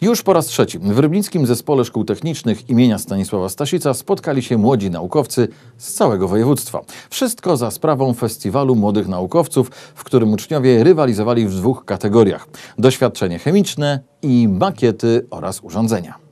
Już po raz trzeci w Rybnickim Zespole Szkół Technicznych imienia Stanisława Stasica spotkali się młodzi naukowcy z całego województwa. Wszystko za sprawą Festiwalu Młodych Naukowców, w którym uczniowie rywalizowali w dwóch kategoriach: doświadczenie chemiczne i makiety oraz urządzenia.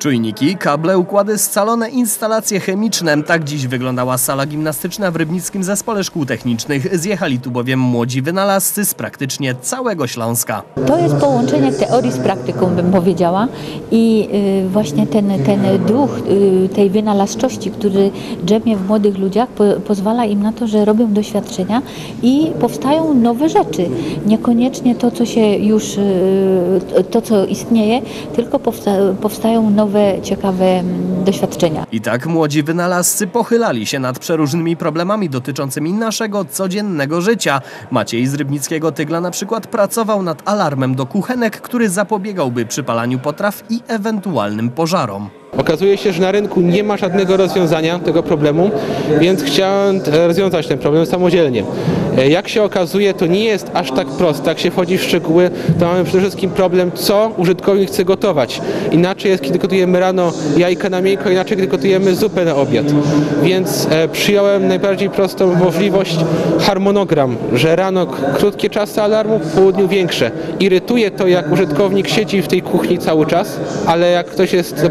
Czujniki, kable, układy, scalone instalacje chemiczne. Tak dziś wyglądała sala gimnastyczna w Rybnickim Zespole Szkół Technicznych. Zjechali tu bowiem młodzi wynalazcy z praktycznie całego Śląska. To jest połączenie teorii z praktyką, bym powiedziała. I y, właśnie ten, ten duch y, tej wynalazczości, który drzemie w młodych ludziach, po, pozwala im na to, że robią doświadczenia i powstają nowe rzeczy. Niekoniecznie to, co się już, y, to, co istnieje, tylko powsta, powstają nowe, ciekawe mm, doświadczenia. I tak młodzi wynalazcy pochylali się nad przeróżnymi problemami dotyczącymi naszego codziennego życia. Maciej z Rybnickiego Tygla na przykład pracował nad alarmem do kuchenek, który zapobiegałby przypalaniu potraw i ewentualnym pożarom. Okazuje się, że na rynku nie ma żadnego rozwiązania tego problemu, więc chciałem e, rozwiązać ten problem samodzielnie. E, Jak się okazuje, to nie jest aż tak proste. Jak się wchodzi w szczegóły, to mamy przede wszystkim problem, co użytkownik chce gotować. Inaczej jest, kiedy gotujemy rano jajka na miękko, inaczej, kiedy gotujemy zupę na obiad. Więc e, przyjąłem najbardziej prostą możliwość harmonogram, że rano krótkie czasy alarmu, po południu większe. Irytuje to, jak użytkownik siedzi w tej kuchni cały czas, ale jak ktoś jest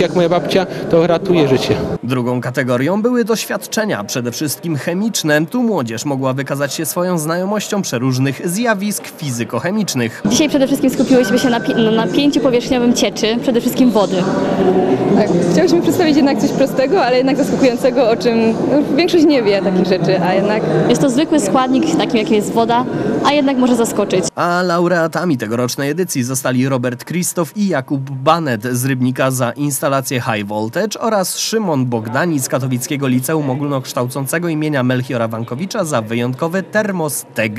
jak moja babcia, to ratuje życie. Drugą kategorią były doświadczenia, przede wszystkim chemiczne. Tu młodzież mogła wykazać się swoją znajomością przeróżnych zjawisk fizykochemicznych. Dzisiaj przede wszystkim skupiłyśmy się na, pi- na napięciu powierzchniowym cieczy, przede wszystkim wody. Tak, chciałyśmy przedstawić jednak coś prostego, ale jednak zaskakującego, o czym no, większość nie wie takich rzeczy, a jednak Jest to zwykły składnik, takim jakim jest woda, a jednak może zaskoczyć. A laureatami tegorocznej edycji zostali Robert Krzysztof i Jakub Banet z Rybnika za instalację High Voltage oraz Szymon Bogdani z Katowickiego Liceum Ogólnokształcącego imienia Melchiora Wankowicza za wyjątkowy termosteg.